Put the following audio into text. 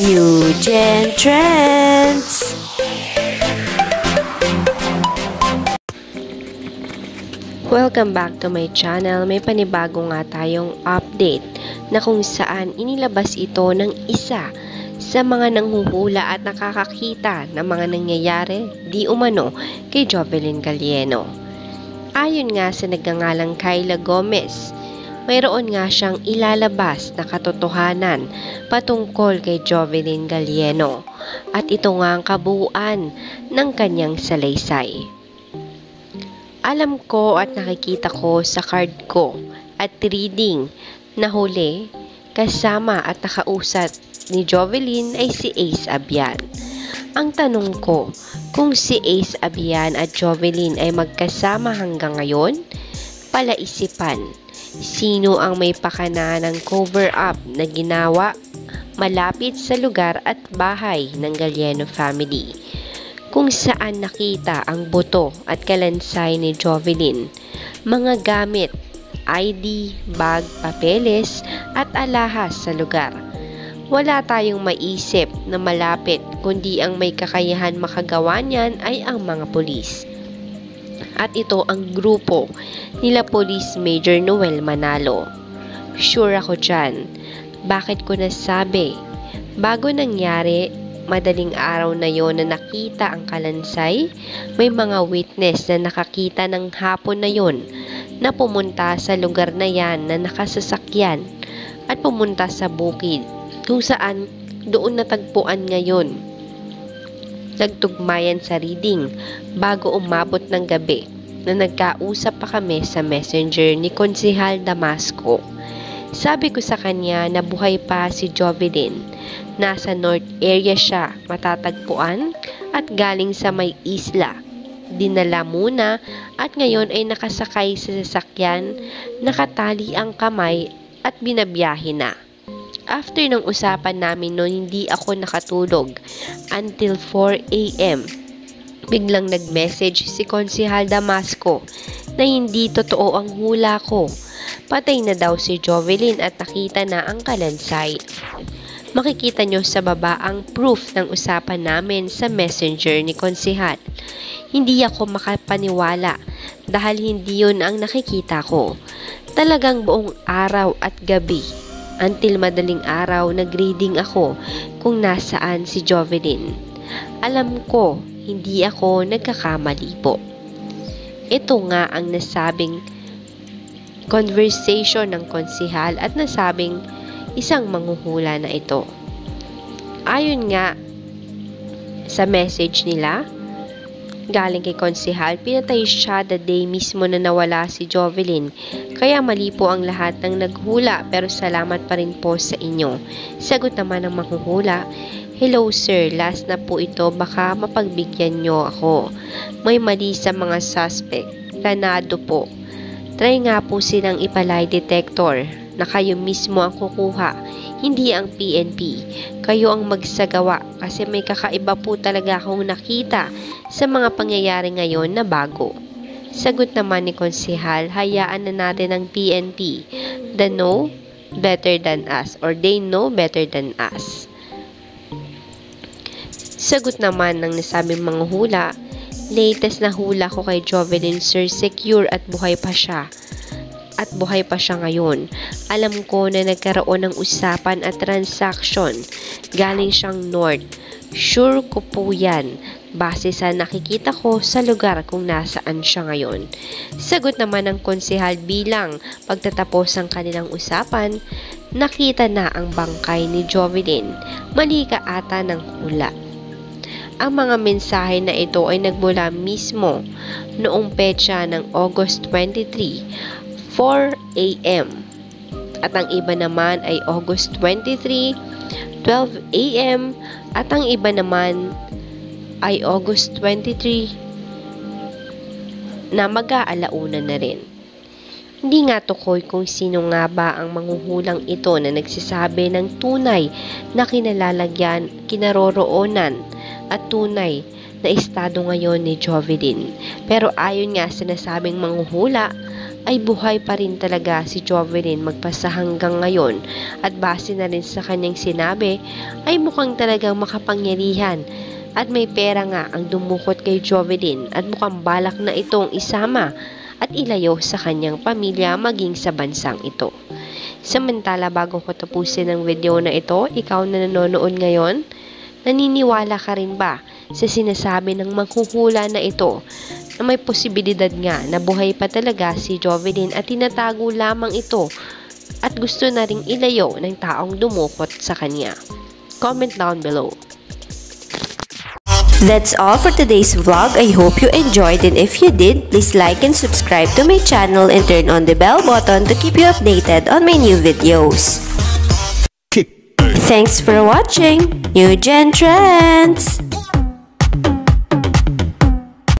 New Gen Trends! Welcome back to my channel. May panibago nga tayong update na kung saan inilabas ito ng isa sa mga nanghuhula at nakakakita ng mga nangyayari di umano kay Jovelyn Gallieno. Ayon nga sa nagngangalang Kyla Gomez, mayroon nga siyang ilalabas na katotohanan patungkol kay Jovelyn Gallieno at ito nga ang kabuuan ng kanyang salaysay. Alam ko at nakikita ko sa card ko at reading na huli kasama at nakausat ni Jovelyn ay si Ace Abian. Ang tanong ko, kung si Ace Abian at Jovelyn ay magkasama hanggang ngayon, palaisipan, sino ang may pakana ng cover-up na ginawa malapit sa lugar at bahay ng Gallieno family kung saan nakita ang buto at kalansay ni Jovelyn, mga gamit, ID, bag, papeles at alahas sa lugar. Wala tayong maisip na malapit kundi ang may kakayahan makagawa niyan ay ang mga pulis. At ito ang grupo nila Police Major Noel Manalo. Sure ako dyan. Bakit ko nasabi? Bago nangyari madaling araw na yon na nakita ang kalansay, may mga witness na nakakita ng hapon na yon na pumunta sa lugar na yan na nakasasakyan at pumunta sa bukid kung saan doon natagpuan ngayon. Nagtugmayan sa reading bago umabot ng gabi na nagkausap pa kami sa messenger ni Konsihal Damasco. Sabi ko sa kanya na buhay pa si Jovelyn. Nasa north area siya matatagpuan at galing sa may isla. Dinala muna at ngayon ay nakasakay sa sasakyan, nakatali ang kamay at binabiyahe na. After ng usapan namin noon, hindi ako nakatulog until 4 a.m. Biglang nag-message si Konsihal Damasco na hindi totoo ang hula ko. Patay na daw si Jovelyn at nakita na ang kalansay. Makikita nyo sa baba ang proof ng usapan namin sa messenger ni Konsihal. Hindi ako makapaniwala dahil hindi yun ang nakikita ko. Talagang buong araw at gabi until madaling araw nag-reading ako kung nasaan si Jovelyn. Alam ko, hindi ako nagkakamali po. Ito nga ang nasabing conversation ng konsihal at nasabing isang manghuhula na ito. Ayon nga sa message nila, galing kay konsihal, pinatay siya the day mismo na nawala si Jovelyn. Kaya mali po ang lahat ng naghula pero salamat pa rin po sa inyo. Sagot naman ng manghuhula, Hello sir, last na po ito, baka mapagbigyan nyo ako. May mali sa mga suspect. Ranado po. Try nga po silang ipalay detector na kayo mismo ang kukuha, hindi ang PNP. Kayo ang magsagawa kasi may kakaiba po talaga akong nakita sa mga pangyayari ngayon na bago. Sagot naman ni Konsihal, hayaan na natin ang PNP. The know better than us or they know better than us. Sagot naman ng nasabing mga hula, latest na hula ko kay Jovelyn Sir secure at buhay pa siya at buhay pa siya ngayon. Alam ko na nagkaroon ng usapan at transaction. Galing siyang north. Sure ko po yan. Base sa nakikita ko sa lugar kung nasaan siya ngayon. Sagot naman ng konsehal bilang pagtatapos ng kanilang usapan, nakita na ang bangkay ni Jovelyn. Mali ka ata ng hula. Ang mga mensahe na ito ay nagmula mismo noong petsa ng August 23, 4 a.m. At ang iba naman ay August 23, 12 a.m. At ang iba naman ay August 23 na mag-aalauna na rin. Hindi nga tukoy kung sino nga ba ang manghuhulang ito na nagsasabi ng tunay na kinalalagyan, kinaroroonan at tunay na estado ngayon ni Jovelyn. Pero ayon nga sa nasabing manghuhula, ay buhay pa rin talaga si Jovelyn magpasa hanggang ngayon. At base na rin sa kanyang sinabi ay mukhang talagang makapangyarihan. At may pera nga ang dumukot kay Jovelyn at mukhang balak na itong isama at ilayo sa kanyang pamilya maging sa bansang ito. Samantala bago ko tapusin ang video na ito, ikaw na nanonood ngayon, naniniwala ka rin ba sa sinasabi ng manghuhula na ito na may posibilidad nga na buhay pa talaga si Jovelyn at tinatago lamang ito at gusto na ring ilayo ng taong dumukot sa kanya. Comment down below. That's all for today's vlog. I hope you enjoyed and if you did, please like and subscribe to my channel and turn on the bell button to keep you updated on my new videos. Thanks for watching New Gen Trends!